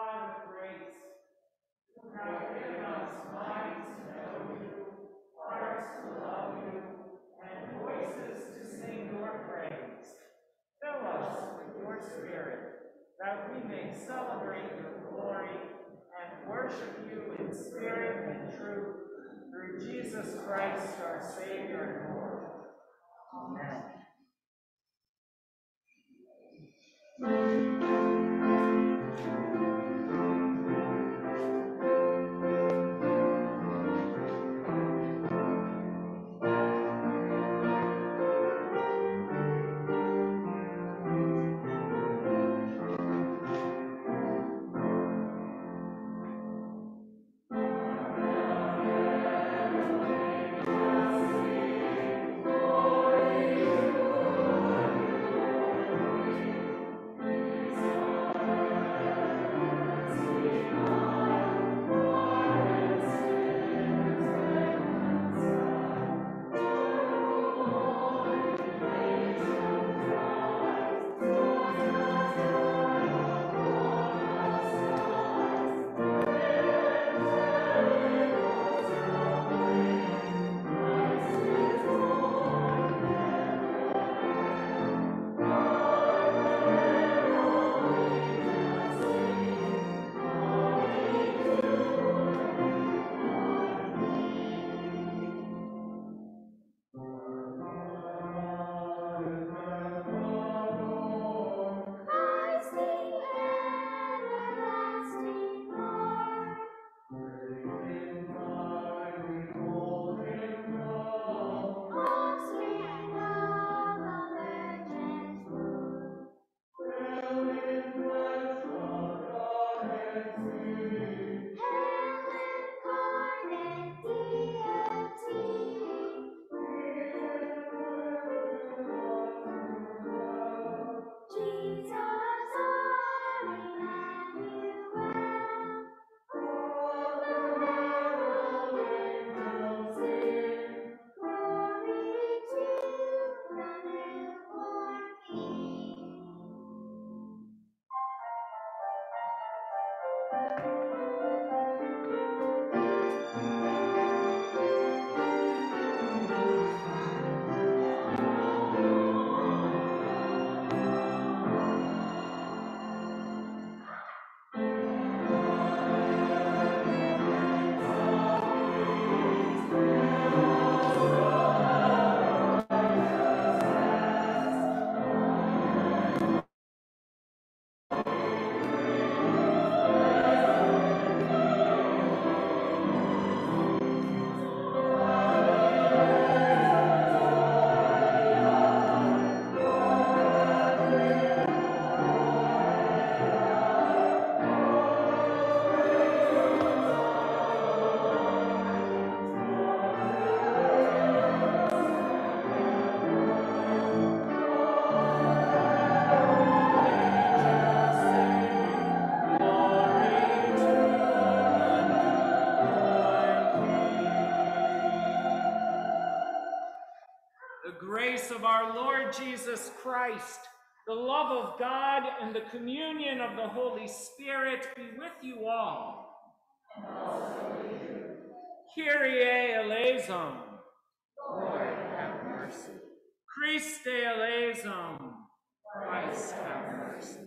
God of grace, who have given us minds to know you, hearts to love you, and voices to sing your praise. Fill us with your Spirit, that we may celebrate your glory and worship you in spirit and truth, through Jesus Christ, our Savior and Lord. Amen. Jesus Christ, the love of God, and the communion of the Holy Spirit be with you all. Kyrie eleison. Lord, have mercy. Christe eleison. Christ, have mercy.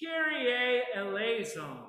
Kyrie eleison.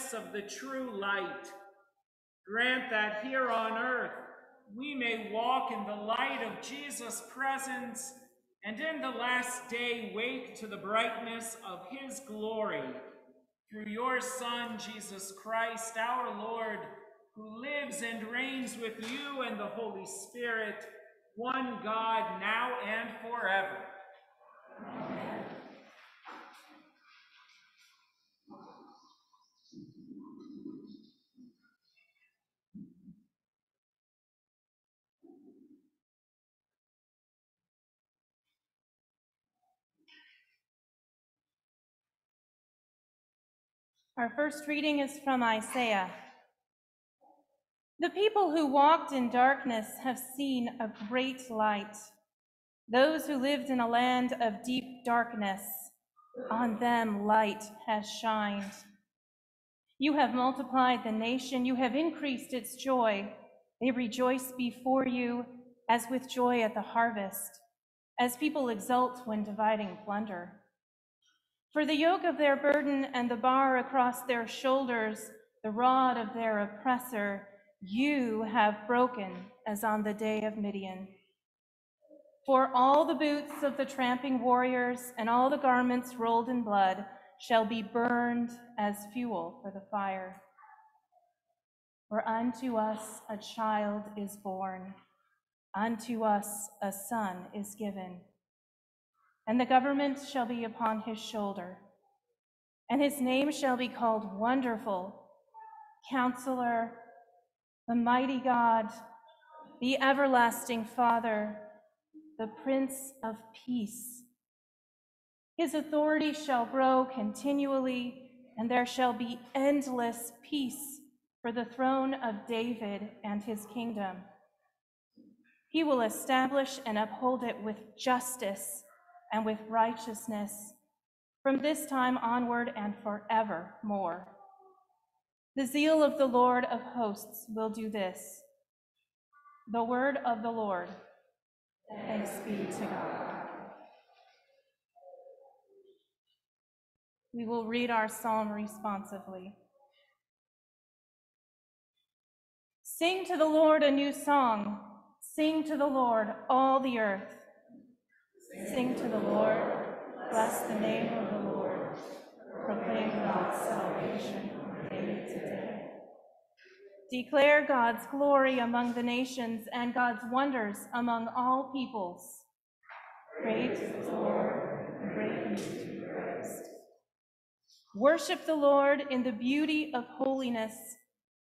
Brightness of the true light. Grant that here on earth we may walk in the light of Jesus' presence and in the last day wake to the brightness of his glory. Through your Son, Jesus Christ, our Lord, who lives and reigns with you and the Holy Spirit, one God, now and forever. Amen. Our first reading is from Isaiah. The people who walked in darkness have seen a great light. Those who lived in a land of deep darkness, on them light has shined. You have multiplied the nation, you have increased its joy. They rejoice before you as with joy at the harvest, as people exult when dividing plunder. For the yoke of their burden and the bar across their shoulders, the rod of their oppressor, you have broken as on the day of Midian. For all the boots of the tramping warriors and all the garments rolled in blood shall be burned as fuel for the fire. For unto us a child is born, unto us a son is given and the government shall be upon his shoulder. And his name shall be called Wonderful, Counselor, the Mighty God, the Everlasting Father, the Prince of Peace. His authority shall grow continually, and there shall be endless peace for the throne of David and his kingdom. He will establish and uphold it with justice and with righteousness from this time onward and forevermore. The zeal of the Lord of hosts will do this. The word of the Lord. Thanks be to God. We will read our psalm responsively. Sing to the Lord a new song. Sing to the Lord, all the earth. Sing to the Lord, bless the name of the Lord, proclaim God's salvation from day to day. Declare God's glory among the nations and God's wonders among all peoples. Great is the Lord, and greatly to praised. Worship the Lord in the beauty of holiness.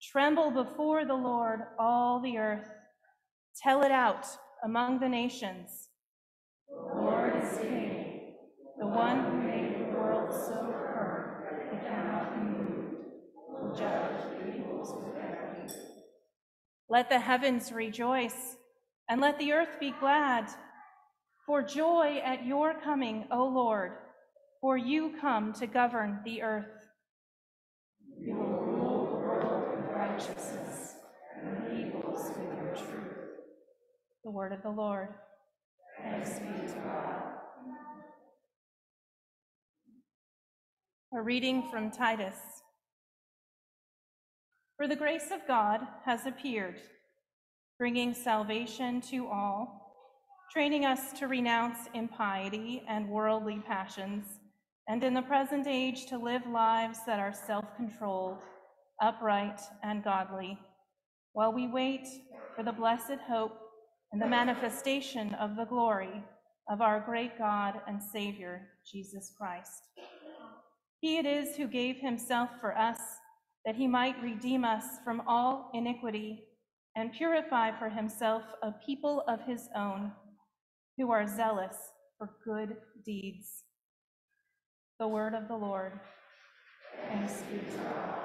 Tremble before the Lord, all the earth. Tell it out among the nations. The Lord is King, the one who made the world so firm it cannot be moved, will judge the. Let the heavens rejoice, and let the earth be glad. For joy at your coming, O Lord, for you come to govern the earth. You will rule the world with righteousness, and the peoples with your truth. The word of the Lord. Thanks be to God. A reading from Titus. For the grace of God has appeared, bringing salvation to all, training us to renounce impiety and worldly passions, and in the present age to live lives that are self controlled, upright, and godly, while we wait for the blessed hope and the manifestation of the glory of our great God and Savior, Jesus Christ. He it is who gave himself for us, that he might redeem us from all iniquity and purify for himself a people of his own who are zealous for good deeds. The word of the Lord. Thanks be to God.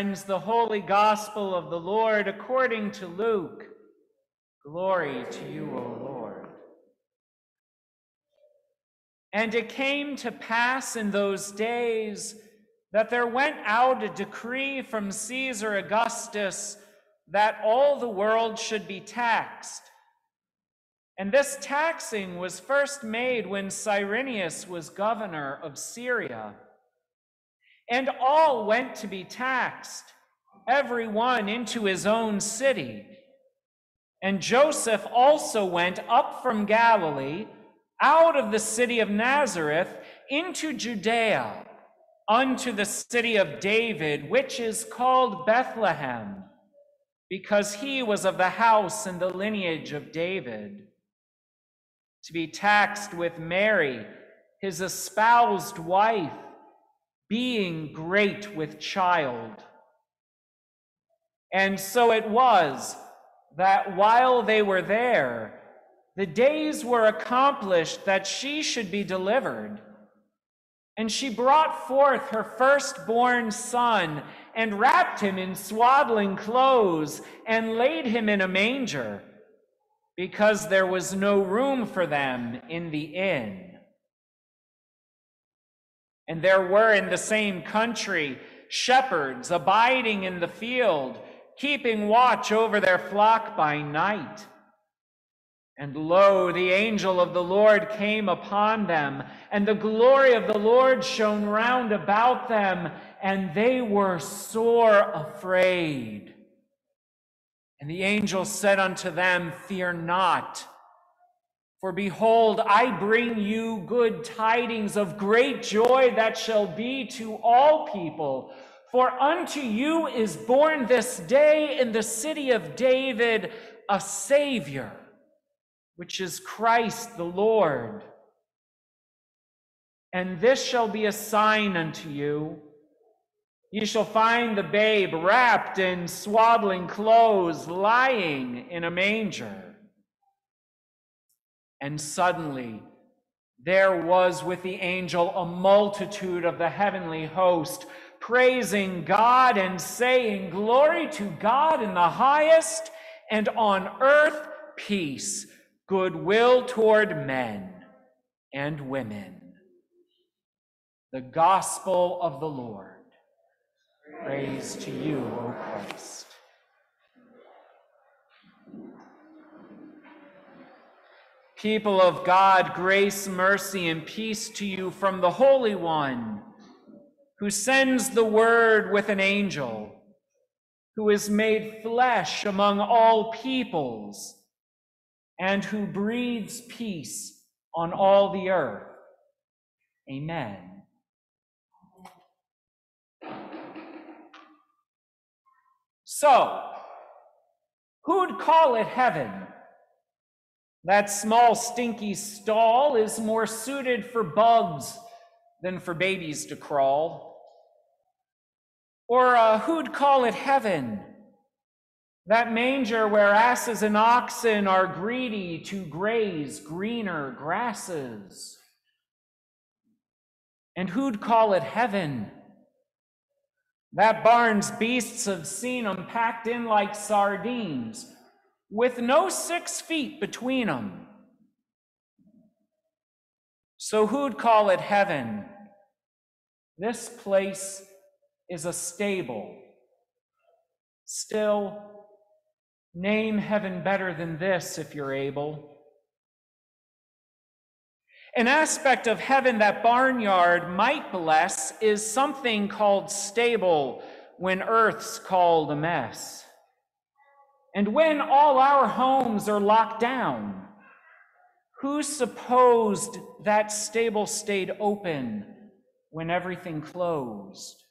Friends, the holy gospel of the Lord according to Luke. Glory to you, O Lord. And it came to pass in those days that there went out a decree from Caesar Augustus that all the world should be taxed. And this taxing was first made when Cyrenius was governor of Syria. And all went to be taxed, every one into his own city. And Joseph also went up from Galilee, out of the city of Nazareth, into Judea, unto the city of David, which is called Bethlehem, because he was of the house and the lineage of David to be taxed with Mary, his espoused wife, being great with child. And so it was that while they were there, the days were accomplished that she should be delivered. And she brought forth her firstborn son and wrapped him in swaddling clothes and laid him in a manger because there was no room for them in the inn. And there were in the same country shepherds abiding in the field, keeping watch over their flock by night. And lo, the angel of the Lord came upon them, and the glory of the Lord shone round about them, and they were sore afraid. And the angel said unto them, Fear not. For behold, I bring you good tidings of great joy that shall be to all people. For unto you is born this day in the city of David a Savior, which is Christ the Lord. And this shall be a sign unto you. You shall find the babe wrapped in swaddling clothes, lying in a manger. And suddenly there was with the angel a multitude of the heavenly host, praising God and saying, Glory to God in the highest, and on earth peace, goodwill toward men and women. The gospel of the Lord. Praise to you, O Christ. People of God, grace, mercy, and peace to you from the Holy One, who sends the word with an angel, who is made flesh among all peoples, and who breathes peace on all the earth. Amen. So, who'd call it heaven? That small, stinky stall is more suited for bugs than for babies to crawl. Or uh, who'd call it heaven? That manger where asses and oxen are greedy to graze greener grasses. And who'd call it heaven? That barn's beasts have seen 'em packed in like sardines, with no six feet between 'em. So who'd call it heaven? This place is a stable. Still, name heaven better than this if you're able. An aspect of heaven that barnyard might bless is something called stable when earth's called a mess. And when all our homes are locked down, who supposed that stable stayed open when everything closed?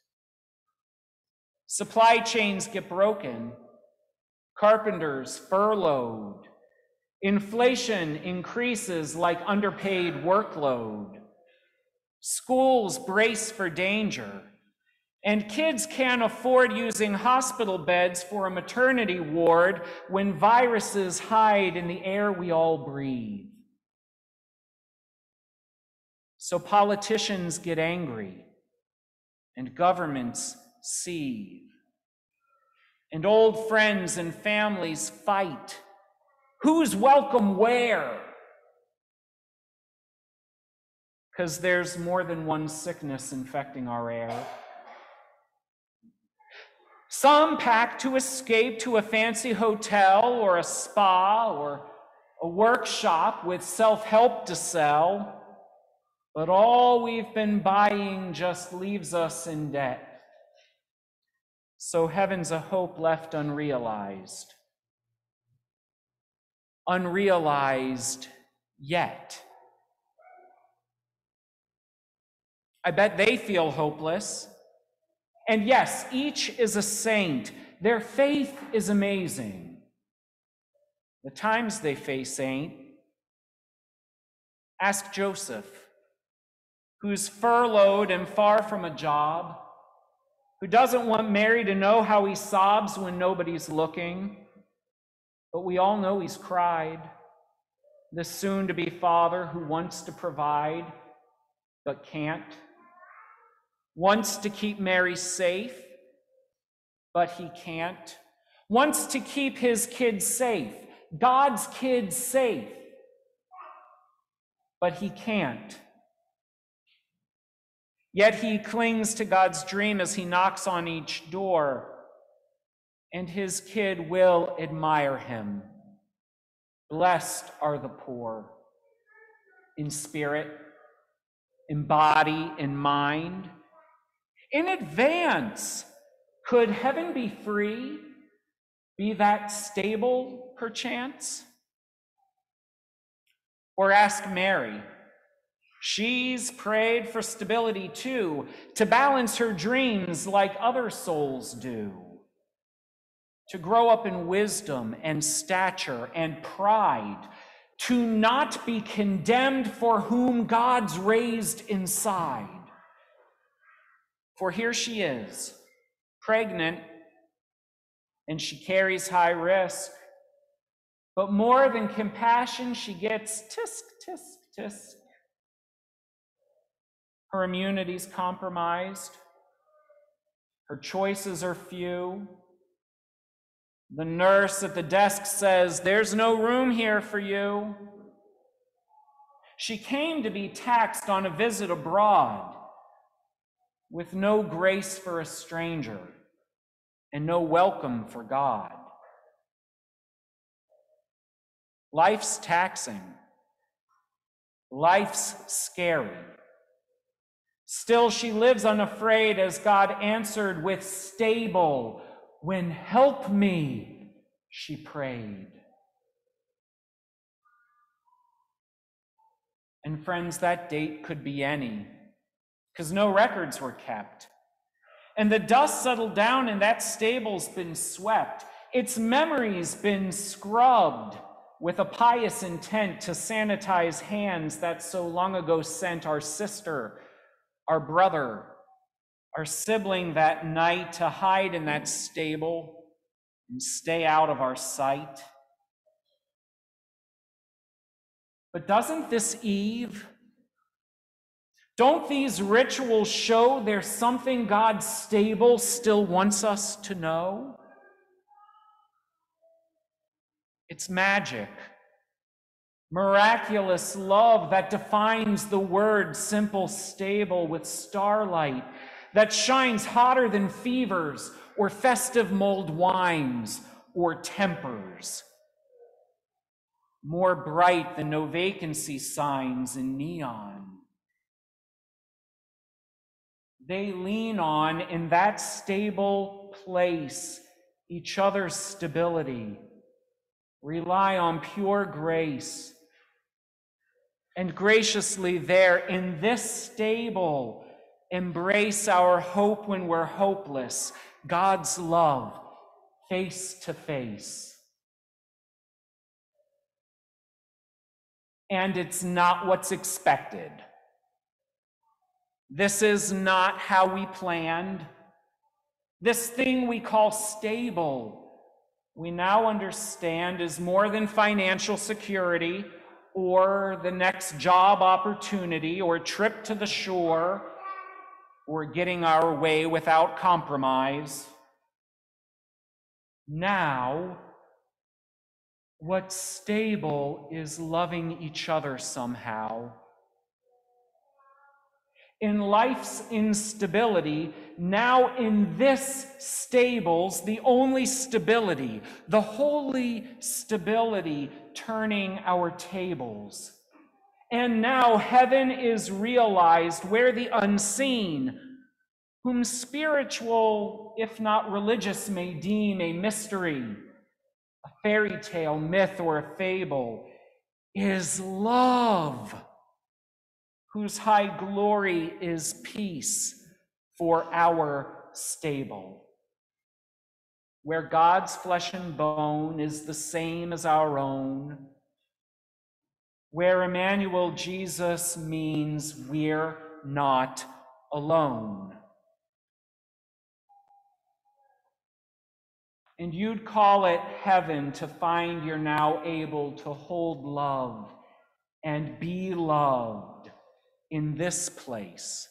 Supply chains get broken, carpenters furloughed, Inflation increases like underpaid workload. Schools brace for danger. And kids can't afford using hospital beds for a maternity ward when viruses hide in the air we all breathe. So politicians get angry and governments seethe. and old friends and families fight. Who's welcome where? Because there's more than one sickness infecting our air. Some pack to escape to a fancy hotel or a spa or a workshop with self help to sell, but all we've been buying just leaves us in debt. So heaven's a hope left unrealized. Unrealized yet. I bet they feel hopeless. And yes, each is a saint. Their faith is amazing. The times they face ain't. Ask Joseph, who's furloughed and far from a job, who doesn't want Mary to know how he sobs when nobody's looking. But we all know he's cried. The soon to be father who wants to provide but can't wants to keep Mary safe, but he can't, wants to keep his kids safe, God's kids safe, but he can't. Yet he clings to God's dream as he knocks on each door, and his kid will admire him. Blessed are the poor in spirit, in body, in mind in advance. Could heaven be free? Be that stable, perchance? Or ask Mary. She's prayed for stability too, to balance her dreams like other souls do, to grow up in wisdom and stature and pride, to not be condemned for whom God's raised inside for here she is, pregnant, and she carries high risk. But more than compassion, she gets tisk, tisk, tisk. Her immunity's compromised. Her choices are few. The nurse at the desk says, There's no room here for you. She came to be taxed on a visit abroad with no grace for a stranger and no welcome for God. Life's taxing. Life's scary. Still, she lives unafraid as God answered with stable, When help me, she prayed. And friends, that date could be any because no records were kept. And the dust settled down, and that stable's been swept. Its memory's been scrubbed with a pious intent to sanitize hands that so long ago sent our sister, our brother, our sibling that night to hide in that stable and stay out of our sight. But doesn't this Eve don't these rituals show there's something God stable still wants us to know? It's magic, miraculous love that defines the word simple, stable with starlight, that shines hotter than fevers or festive mulled wines or tempers, more bright than no vacancy signs in neon they lean on in that stable place each other's stability, rely on pure grace. And graciously, there in this stable, embrace our hope when we're hopeless, God's love face to face. And it's not what's expected. This is not how we planned. This thing we call stable, we now understand is more than financial security or the next job opportunity or trip to the shore or getting our way without compromise. Now, what's stable is loving each other somehow in life's instability, now in this stables, the only stability, the holy stability, turning our tables. And now heaven is realized where the unseen, whom spiritual, if not religious, may deem a mystery, a fairy tale, myth, or a fable, is love whose high glory is peace for our stable. Where God's flesh and bone is the same as our own, where Emmanuel Jesus means we're not alone. And you'd call it heaven to find you're now able to hold love and be loved in this place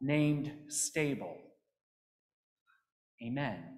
named stable. Amen.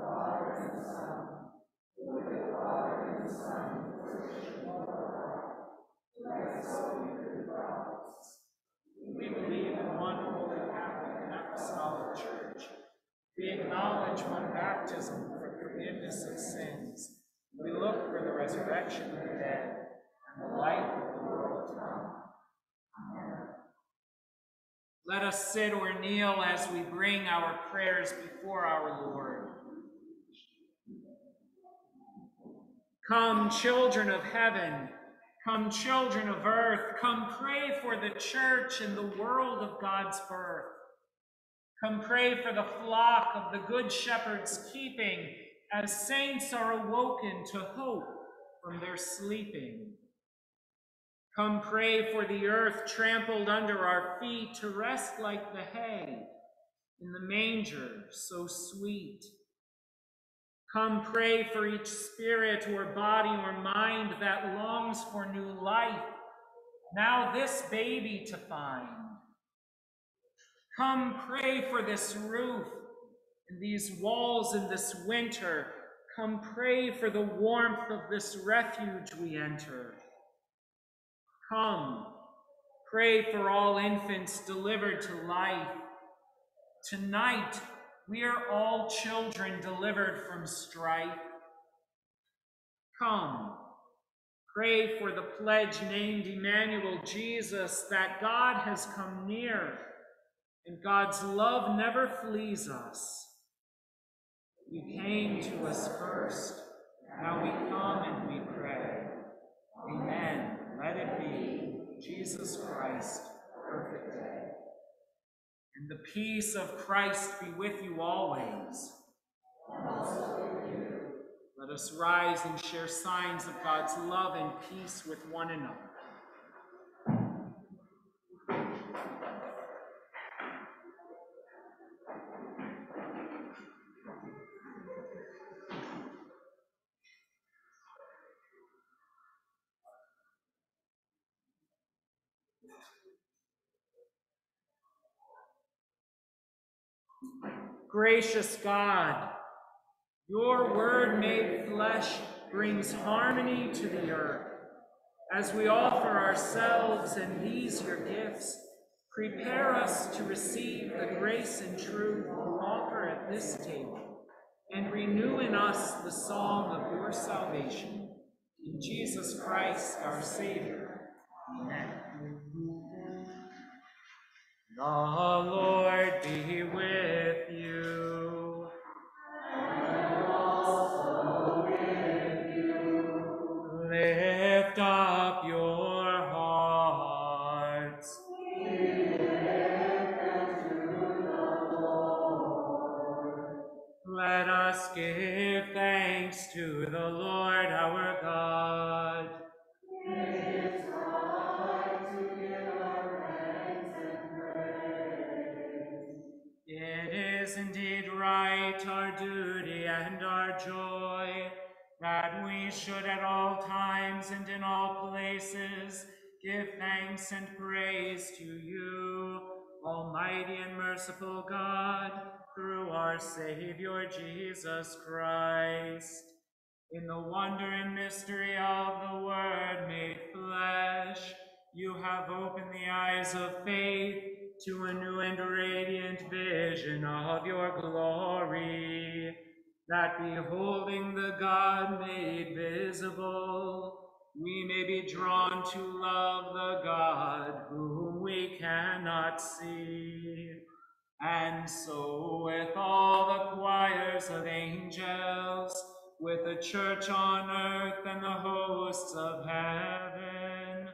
God, the Father the Son, and the We believe in one holy Catholic and apostolic Church. We acknowledge one baptism for forgiveness of sins. We look for the resurrection of the dead and the life of the world to come. Let us sit or kneel as we bring our prayers before our Lord. Come, children of heaven, come, children of earth, come pray for the church and the world of God's birth. Come pray for the flock of the Good Shepherd's keeping as saints are awoken to hope from their sleeping. Come pray for the earth trampled under our feet to rest like the hay in the manger so sweet. Come pray for each spirit or body or mind that longs for new life, now this baby to find. Come pray for this roof and these walls in this winter. Come pray for the warmth of this refuge we enter. Come, pray for all infants delivered to life. Tonight, we are all children delivered from strife. Come, pray for the pledge named Emmanuel Jesus that God has come near and God's love never flees us. You came to us first, now we come and we pray. Let it be, Jesus Christ, perfect day. And the peace of Christ be with you always. Let us rise and share signs of God's love and peace with one another. Gracious God, your word made flesh brings harmony to the earth. As we offer ourselves and these your gifts, prepare us to receive the grace and truth you offer at this table, and renew in us the song of your salvation. In Jesus Christ, our Savior. Amen. The Lord to the Lord our God. It is indeed right, our duty and our joy, that we should at all times and in all places give thanks and praise to you, Almighty and merciful God, through our Savior Jesus Christ. In the wonder and mystery of the Word made flesh, you have opened the eyes of faith to a new and radiant vision of your glory, that beholding the God made visible, we may be drawn to love the God whom we cannot see. And so, with all the choirs of angels, with the church on earth and the hosts of heaven,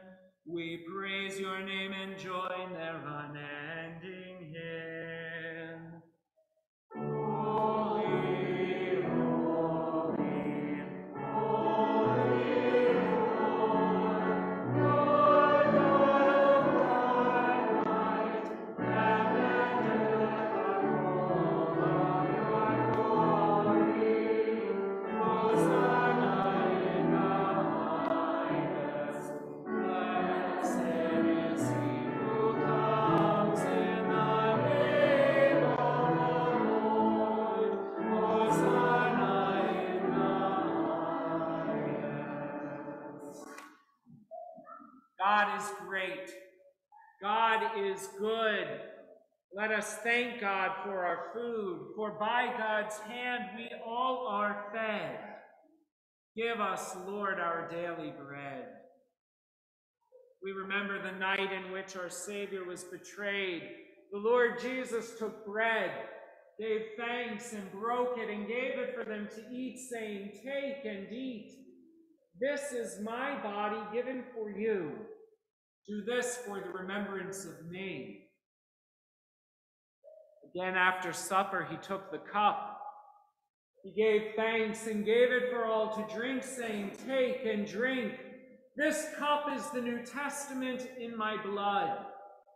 we praise your name and join their unending food, for by God's hand we all are fed. Give us, Lord, our daily bread. We remember the night in which our Savior was betrayed. The Lord Jesus took bread, gave thanks, and broke it, and gave it for them to eat, saying, Take and eat. This is my body given for you. Do this for the remembrance of me. Again, after supper, he took the cup. He gave thanks and gave it for all to drink, saying, Take and drink. This cup is the New Testament in my blood,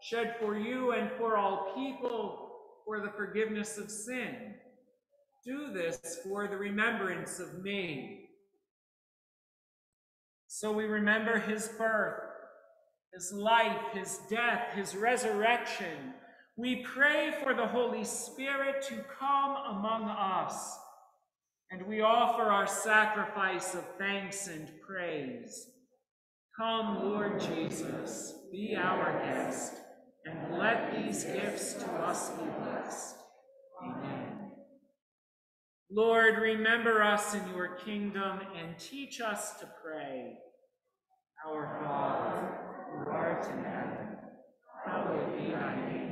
shed for you and for all people for the forgiveness of sin. Do this for the remembrance of me. So we remember his birth, his life, his death, his resurrection. We pray for the Holy Spirit to come among us, and we offer our sacrifice of thanks and praise. Come, Lord Jesus, be our guest, and let these gifts to us be blessed. Amen. Lord, remember us in your kingdom and teach us to pray. Our Father, who art in heaven, hallowed be thy name.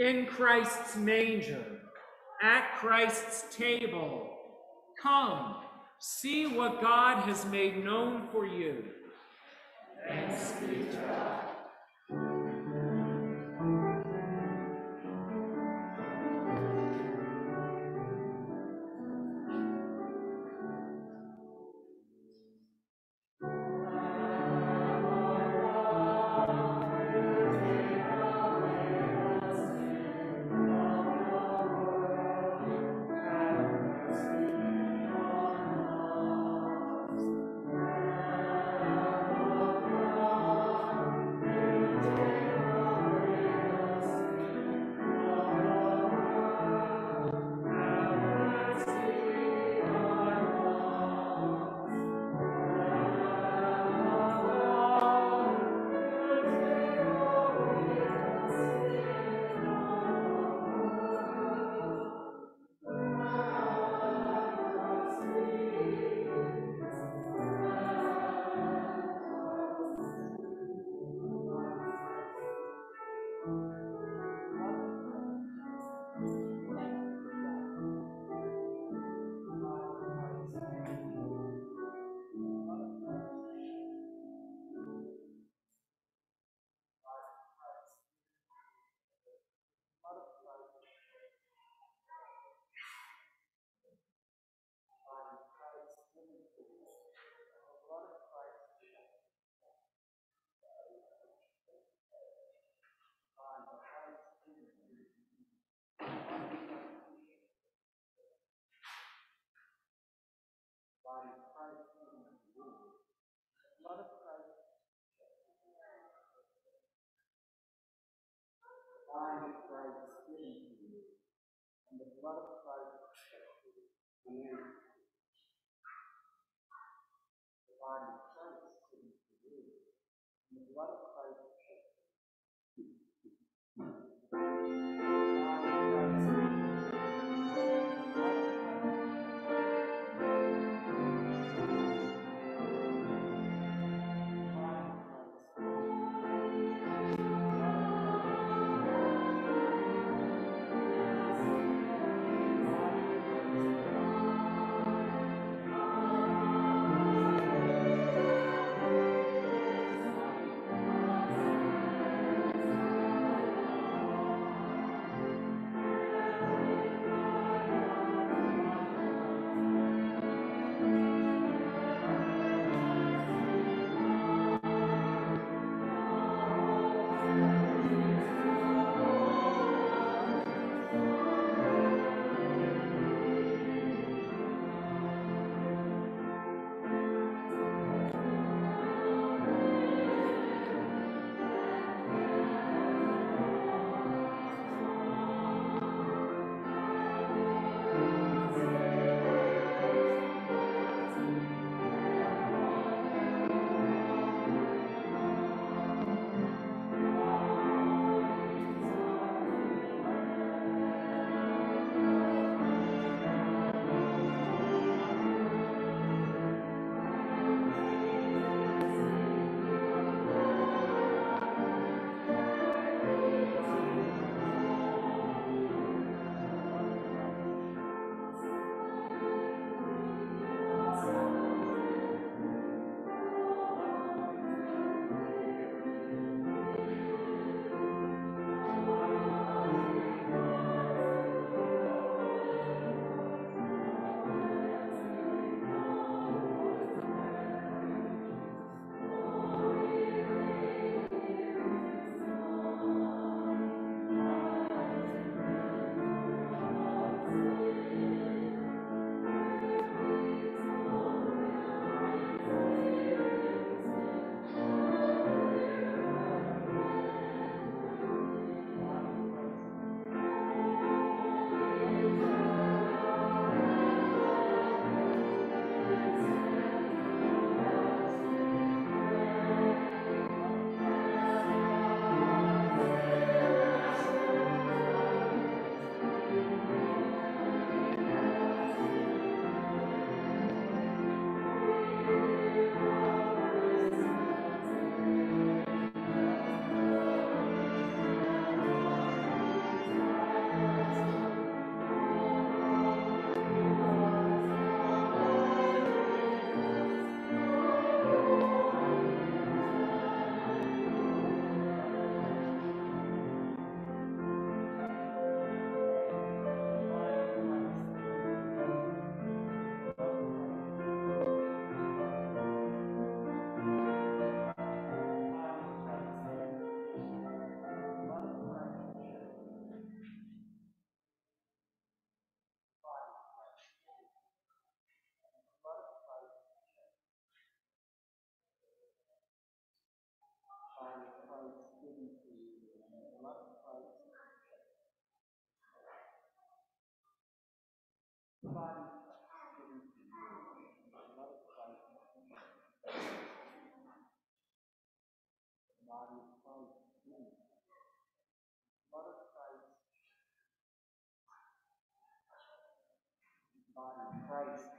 In Christ's manger, at Christ's table, come, see what God has made known for you. Thanks be to God. Amen.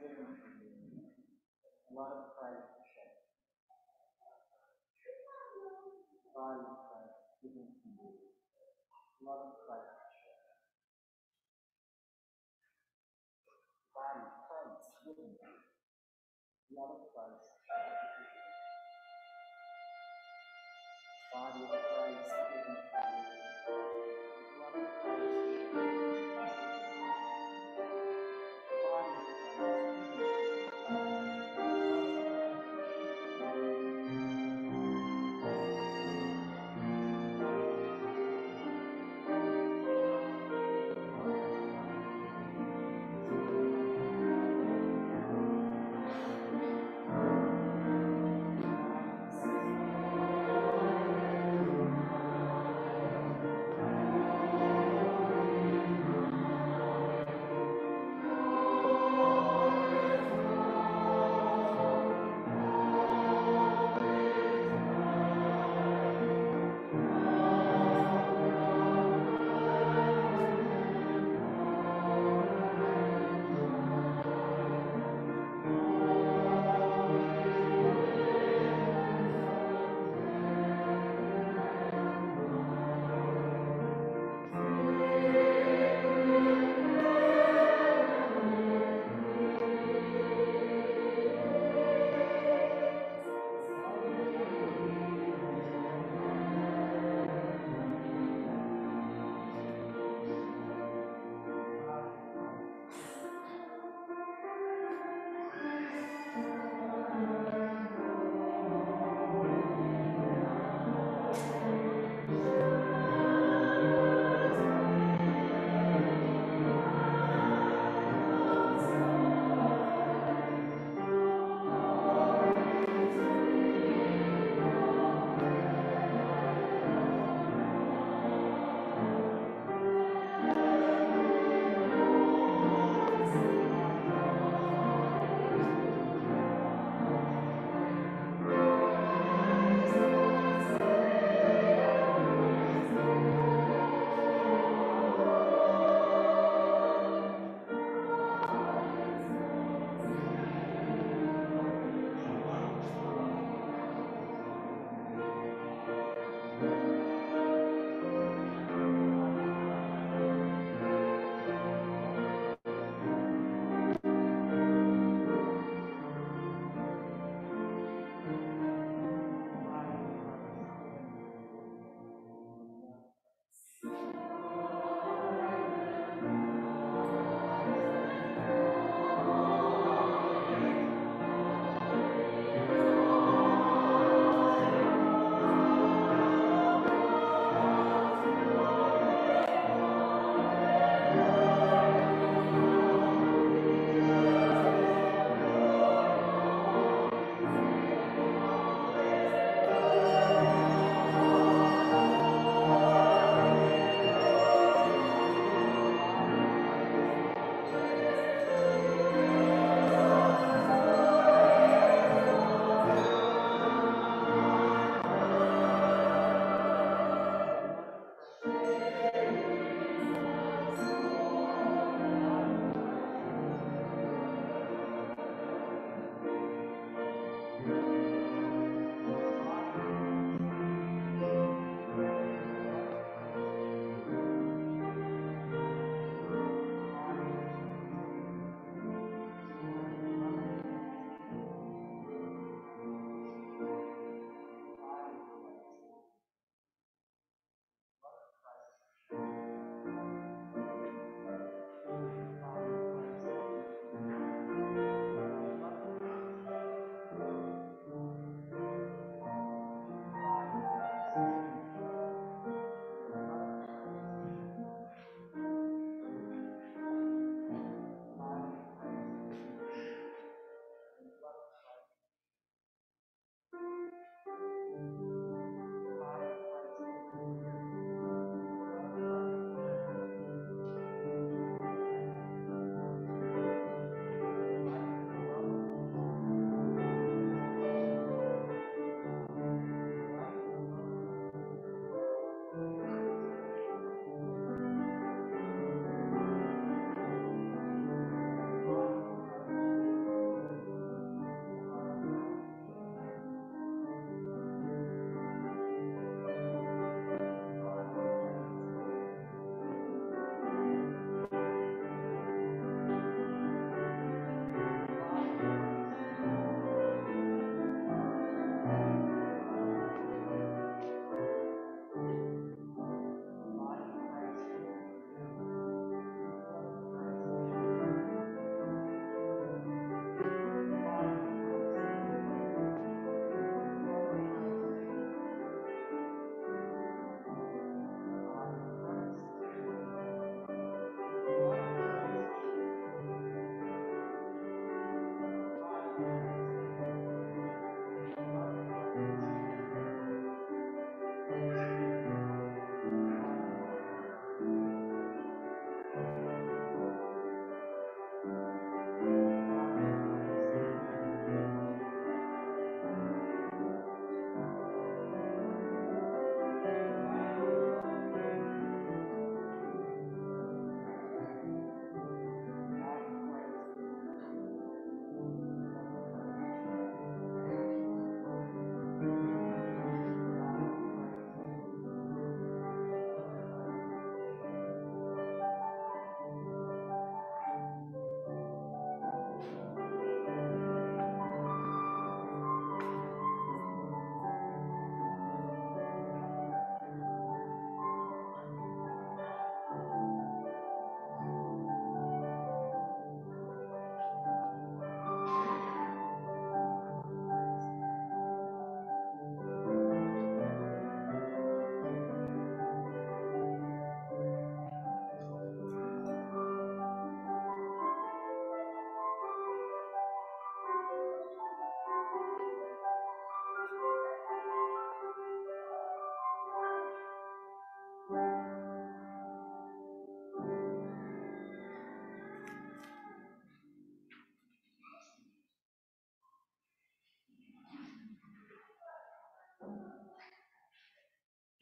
The blood of Christ shed, body of Christ given for you, blood of Christ shed, body of Christ given for you, blood of Christ shed, body of Christ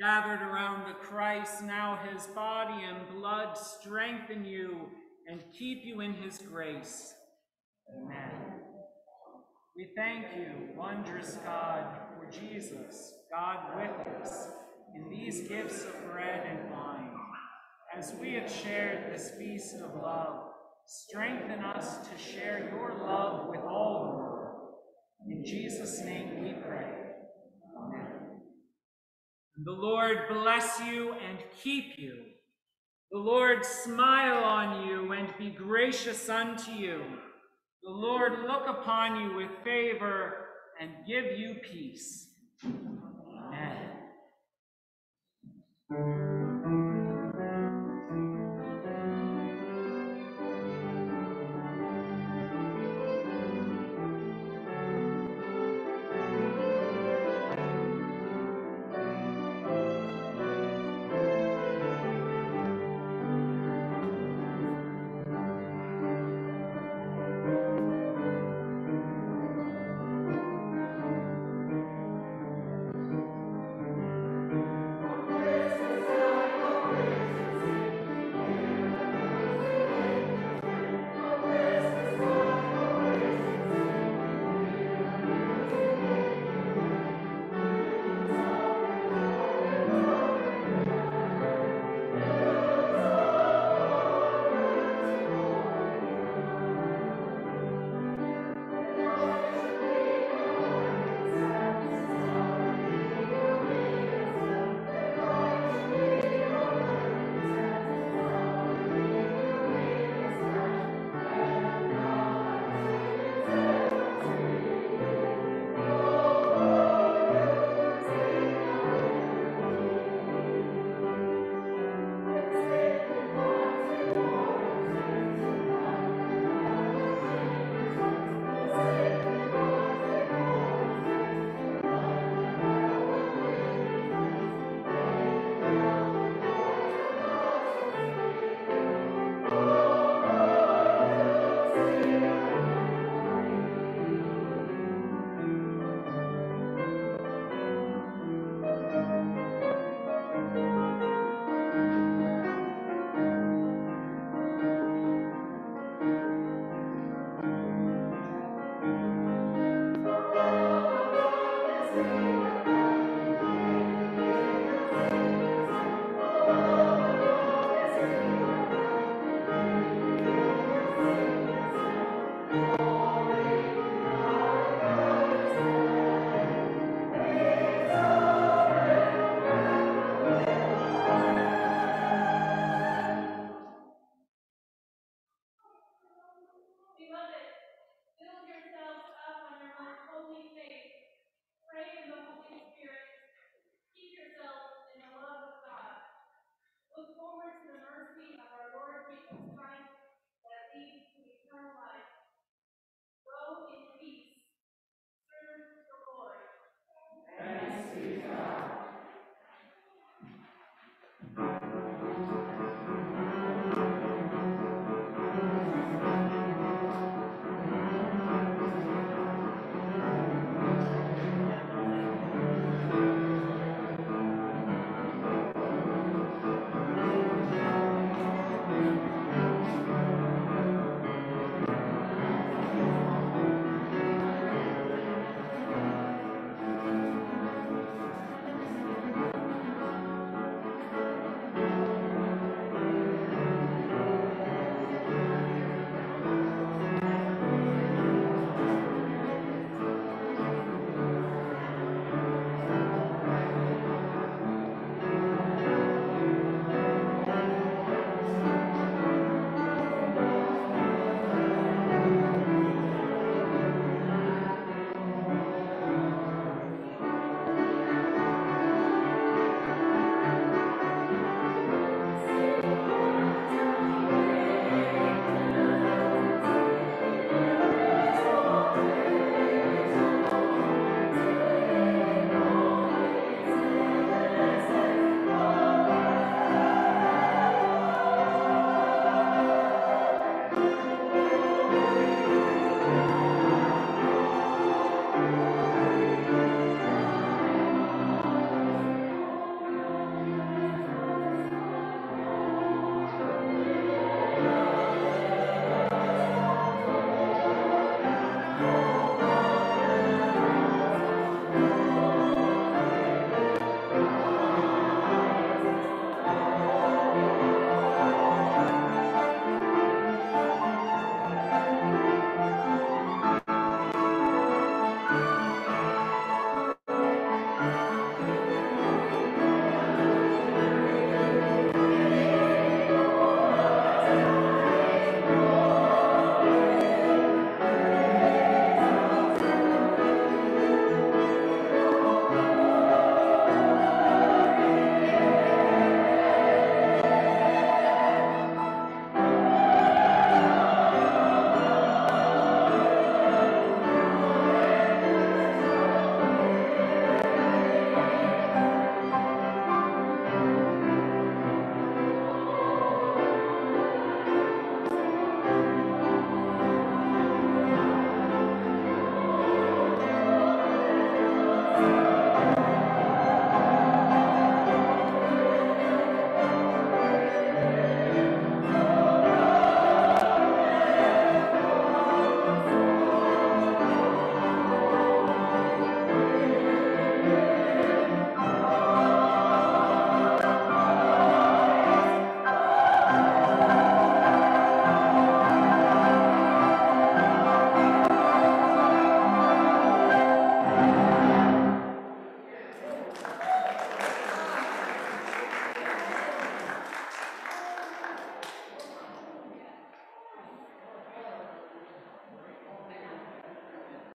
gathered around the Christ, now his body and blood strengthen you and keep you in his grace. Amen. We thank you, wondrous God, for Jesus, God with us, in these gifts of bread and wine. As we have shared this feast of love, strengthen us to share your love with all the world. In Jesus' name we pray. The Lord bless you and keep you. The Lord smile on you and be gracious unto you. The Lord look upon you with favor and give you peace. Amen.